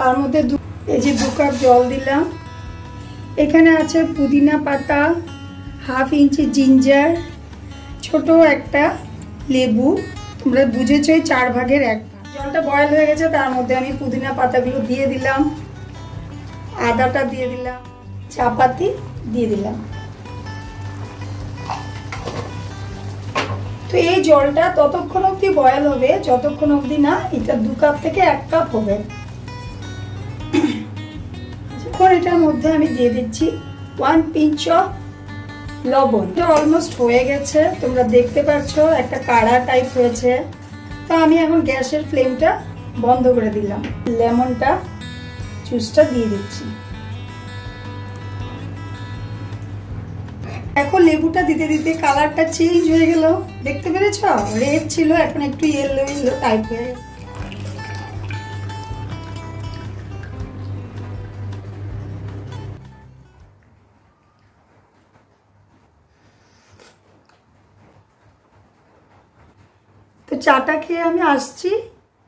তার মধ্যে এই যে দু কাপ জল দিলাম। এখানে আছে পুদিনা পাতা, হাফ ইঞ্চি জিঞ্জার, ছোট একটা লেবু। তোমরা বুঝেছ চার ভাগের এক জলটা বয়েল হয়ে গেছে, তার মধ্যে আমি পুদিনা পাতাগুলো দিয়ে দিলাম। আদাটা দিয়ে দিলাম, চাপাতি দিয়ে দিলাম। তো এই জলটা ততক্ষণ অবধি বয়েল হবে, যতক্ষণ অবধি না, এটা দু কাপ থেকে এক কাপ হবে। এখন এটার মধ্যে আমি দিয়ে দিচ্ছি ওয়ান পিঞ্চ অফ লবণ। তো অলমোস্ট হয়ে গেছে, তোমরা দেখতে পাচ্ছ একটা কাড়া টাইপ হয়েছে তো আমি এখন গ্যাসের ফ্লেমটা বন্ধ করে দিলাম। লেমনটা জুসটা দিয়ে দিচ্ছি। এখন লেবুটা দিতে দিতে কালারটা চেঞ্জ হয়ে গেল। দেখতে পেরেছ? রেড ছিল, এখন একটু ইয়েলো ইয়েলো টাইপ হয়ে গেল চাটা খেয়ে আমি আসছি।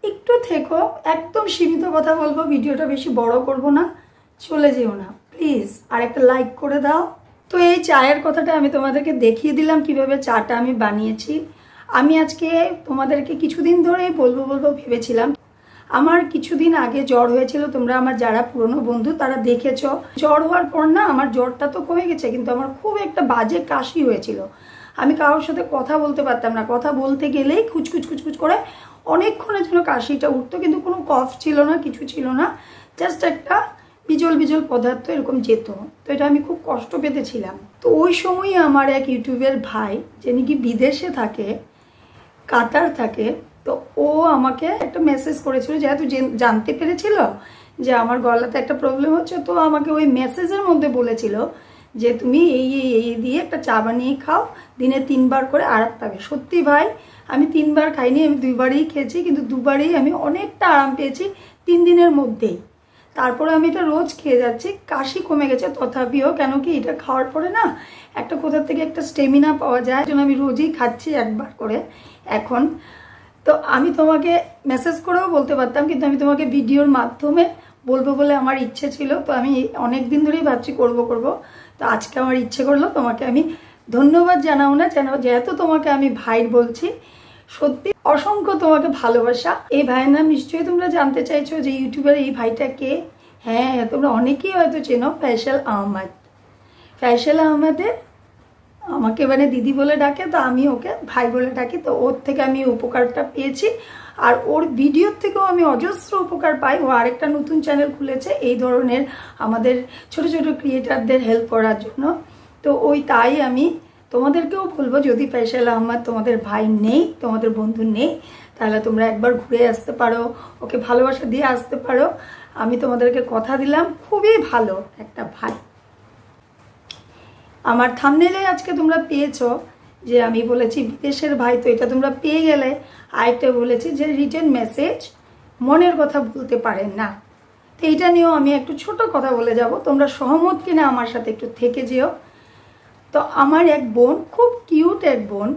একটু থেকো, একদম সীমিত কথা বলব, ভিডিওটা বেশি বড় করব না, চলে যেও না প্লিজ আর একটা লাইক করে দাও। তো এই চায়ের কথাটা আমি তোমাদেরকে দেখিয়ে দিলাম, কীভাবে চাটা আমি বানিয়েছি। আমি আজকে তোমাদেরকে কিছুদিন ধরেই বলব বলব, ভেবেছিলাম। আমার কিছুদিন আগে জ্বর হয়েছিল, তোমরা আমার যারা পুরনো বন্ধু, তারা দেখেছ। জ্বর হওয়ার পর না, আমার জ্বরটা তো কমে গেছে, কিন্তু আমার খুব একটা বাজে কাশি হয়েছিল। আমি কারোর সাথে কথা বলতে পারতাম না। কথা বলতে গেলেই খুচখুচ খুচখুচ করে অনেকক্ষণের জন্য কাশিটা উঠতো, কিন্তু কোনো কফ ছিল না, কিছু ছিল না। জাস্ট একটা বিজল বিজল পদার্থ এরকম যেত। তো এটা আমি খুব কষ্ট পেতেছিলাম। তো ওই সময়ই আমার এক ইউটিউবের ভাই যে নাকি বিদেশে থাকে, কাতার থাকে, তো ও আমাকে একটা মেসেজ করেছিল যেহেতু জানতে পেরেছিল যে আমার গলাতে একটা প্রবলেম হচ্ছে। তো আমাকে ওই মেসেজের মধ্যে বলেছিল যে তুমি এই এই এই দিয়ে একটা চা বানিয়ে খাও, দিনে তিনবার করে আরাম পাবে। সত্যি ভাই, আমি তিনবার খাইনি, আমি দুইবারই খেয়েছি, কিন্তু দুবারই আমি অনেকটা আরাম পেয়েছি তিন দিনের মধ্যেই। তারপরে আমি এটা রোজ খেয়ে যাচ্ছি, কাশি কমে গেছে, তথাপিও কেন কি এটা খাওয়ার পরে না, একটা কোথা থেকে একটা স্টেমিনা পাওয়া যায় জন্য আমি রোজই খাচ্ছি একবার করে। এখন, তো আমি তোমাকে মেসেজ করেও বলতে পারতাম, কিন্তু আমি তোমাকে ভিডিওর মাধ্যমে বলব বলে আমার ইচ্ছে ছিল, তো আমি অনেক দিন ধরেই ভাবছি করব করব। তো আজকে আমার ইচ্ছে করল তোমাকে আমি ধন্যবাদ জানাও না, যেন যেহেতু তোমাকে আমি ভাই বলছি, সত্যি অসংখ্য তোমাকে ভালোবাসা। এই ভাইয়ের নাম নিশ্চয়ই তোমরা জানতে চাইছো যে ইউটিউবের এই ভাইটা কে? হ্যাঁ তোমরা অনেকেই হয়তো চেনো ফ্যাশাল আহমদ। ফ্যাশাল আহমেদের আমাকে মানে দিদি বলে ডাকে, তো আমি ওকে ভাই বলে ডাকি, তো ওর থেকে আমি উপকারটা পেয়েছি। আর ওর ভিডিওর থেকেও আমি অজস্র উপকার পাই। ও আরেকটা নতুন চ্যানেল খুলেছে এই ধরনের আমাদের ছোট ছোট ক্রিয়েটারদের হেল্প করার জন্য। তো ওই তাই আমি তোমাদেরকেও বলব, যদি ফেসাল আহমদ তোমাদের ভাই নেই, তোমাদের বন্ধু নেই, তাহলে তোমরা একবার ঘুরে আসতে পারো, ওকে ভালোবাসা দিয়ে আসতে পারো। আমি তোমাদেরকে কথা দিলাম, খুবই ভালো একটা ভাই। আমার থামনেলে আজকে তোমরা পেয়েছ যে আমি বলেছি, বিদেশের ভাই তো এটা তোমরা পেয়ে গেলে। আরেকটা বলেছি যে রিটার্ন মেসেজ মনের কথা বলতে পারেন না। তো এইটা নিয়েও আমি একটু ছোট কথা বলে যাব। তোমরা সহমত কিনা আমার সাথে একটু থেকে যেও। তো আমার এক বোন, খুব কিউট এক বোন,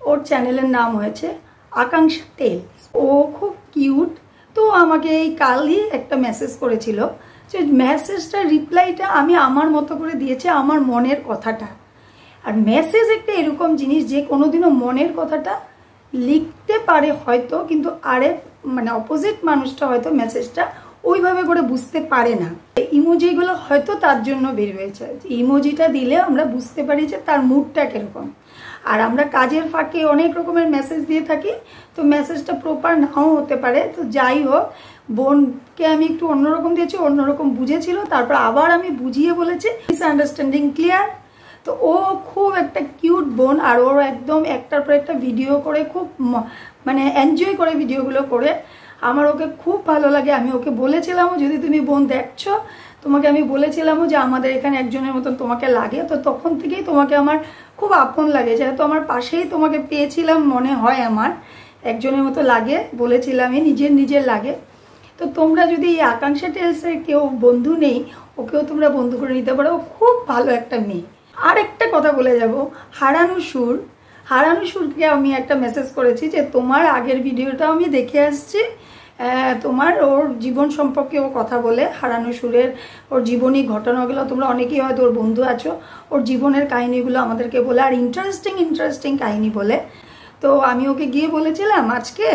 ওর চ্যানেলের নাম হয়েছে আকাঙ্ক্ষা তেল। ও খুব কিউট তো আমাকে এই কালই একটা মেসেজ করেছিল যে মেসেজটা রিপ্লাইটা আমি আমার মতো করে দিয়েছি, আমার মনের কথাটা। আর মেসেজ একটা এরকম জিনিস যে কোনোদিনও মনের কথাটা লিখতে পারে হয়তো, কিন্তু আরেক মানে অপোজিট মানুষটা হয়তো মেসেজটা ওইভাবে করে বুঝতে পারে না। ইমোজিগুলো হয়তো তার জন্য বের হয়েছে। ইমোজিটা দিলে আমরা বুঝতে পারি যে তার মুডটা কীরকম। আর আমরা কাজের ফাঁকে অনেক রকমের মেসেজ দিয়ে থাকি, তো মেসেজটা প্রপার নাও হতে পারে। তো যাই হোক, বোনকে আমি একটু অন্যরকম দিয়েছি, অন্যরকম বুঝেছিল, তারপর আবার আমি বুঝিয়ে বলেছি মিস আন্ডারস্ট্যান্ডিং ক্লিয়ার তো ও খুব একটা কিউট বোন আর ওর একদম একটার পর একটা ভিডিও করে খুব মানে এনজয় করে ভিডিওগুলো করে। আমার ওকে খুব ভালো লাগে। আমি ওকে বলেছিলামও, যদি তুমি বোন দেখছ, তোমাকে আমি বলেছিলামও যে আমাদের এখানে একজনের মতন তোমাকে লাগে। তো তখন থেকেই তোমাকে আমার খুব আপন লাগে। যেহেতু আমার পাশেই তোমাকে পেয়েছিলাম মনে হয় আমার, একজনের মতো লাগে বলেছিলামই, নিজের নিজের লাগে। তো তোমরা যদি এই আকাঙ্ক্ষা টেলসের কেউ বন্ধু নেই, ওকেও তোমরা বন্ধু করে নিতে পারো। খুব ভালো একটা মেয়ে। আর একটা কথা বলে যাব। হারানো সুর হারানো সুরকে আমি একটা মেসেজ করেছি যে, তোমার আগের ভিডিওটা আমি দেখে আসছি। তোমার ওর জীবন সম্পর্কে ও কথা বলে। হারানো সুরের ওর জীবনী ঘটনাগুলো তোমরা অনেকেই হয়তো ওর বন্ধু আছো। ওর জীবনের কাহিনিগুলো আমাদেরকে বলে আর ইন্টারেস্টিং ইন্টারেস্টিং কাহিনী বলে। তো আমি ওকে গিয়ে বলেছিলাম, আজকে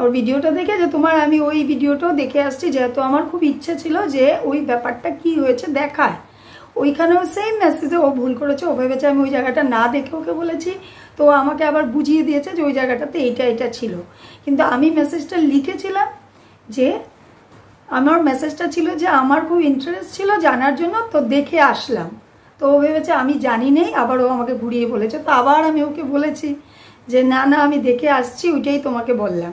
ওর ভিডিওটা দেখে যে, তোমার আমি ওই ভিডিওটাও দেখে আসছি। যেহেতু আমার খুব ইচ্ছে ছিল যে, ওই ব্যাপারটা কি হয়েছে দেখায়। ওইখানেও সেম মেসেজে ও ভুল করেছে, ও ভেবেছে আমি ওই জায়গাটা না দেখে ওকে বলেছি। তো আমাকে আবার বুঝিয়ে দিয়েছে যে ওই জায়গাটাতে এইটা এটা ছিল। কিন্তু আমি মেসেজটা লিখেছিলাম যে, আমার মেসেজটা ছিল যে আমার খুব ইন্টারেস্ট ছিল জানার জন্য, তো দেখে আসলাম। তো ও ভেবেছে আমি জানি নেই, আবার ও আমাকে ঘুরিয়ে বলেছে। তো আবার আমি ওকে বলেছি যে, না না, আমি দেখে আসছি, ওইটাই তোমাকে বললাম।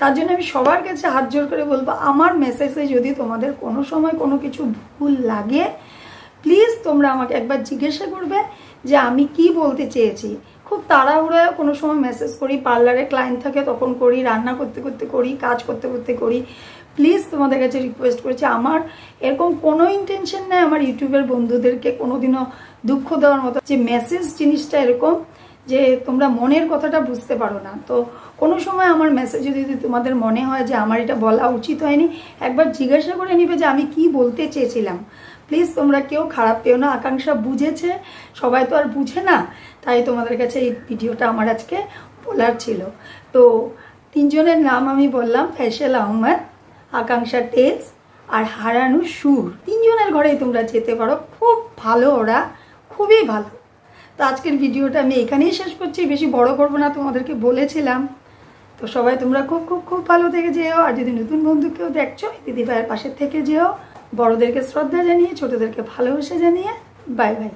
তার জন্য আমি সবার কাছে হাত জোর করে বলব, আমার মেসেজে যদি তোমাদের কোনো সময় কোনো কিছু ভুল লাগে প্লিজ তোমরা আমাকে একবার জিজ্ঞাসা করবে যে আমি কি বলতে চেয়েছি। খুব তাড়াহুড়োয় কোনো সময় মেসেজ করি পার্লারে ক্লায়েন্ট থাকে তখন করি, রান্না করতে করতে করি, কাজ করতে করতে করি। প্লিজ তোমাদের কাছে রিকোয়েস্ট করছি। আমার এরকম কোনো ইন্টেনশন নেই আমার ইউটিউবের বন্ধুদেরকে কোনোদিনও দুঃখ দেওয়ার মতো। যে মেসেজ জিনিসটা এরকম যে তোমরা মনের কথাটা বুঝতে পারো না। তো কোনো সময় আমার মেসেজ যদি তোমাদের মনে হয় যে আমার এটা বলা উচিত হয়নি, একবার জিজ্ঞাসা করে নিবে যে আমি কি বলতে চেয়েছিলাম। প্লিজ তোমরা কেউ খারাপ পেও না। আকাঙ্ক্ষা বুঝেছে, সবাই তো আর বুঝে না। তাই তোমাদের কাছে এই ভিডিওটা আমার আজকে বলার ছিল। তো তিনজনের নাম আমি বললাম ফ্যাশাল আহমেদ, আকাঙ্ক্ষা টেলস আর হারানু সুর। তিনজনের ঘরেই তোমরা যেতে পারো। খুব ভালো ওরা, খুবই ভালো। তো আজকের ভিডিওটা আমি এখানেই শেষ করছি। বেশি বড় করব না, তোমাদেরকে বলেছিলাম। তো সবাই তোমরা খুব খুব খুব ভালো থেকে যেও। আর যদি নতুন বন্ধু কেউ দেখছ দিদি ভাইয়ের পাশে থেকে যেও। বড়োদেরকে শ্রদ্ধা জানিয়ে ছোটদেরকে ভালোবেসে জানিয়ে বাই বাই।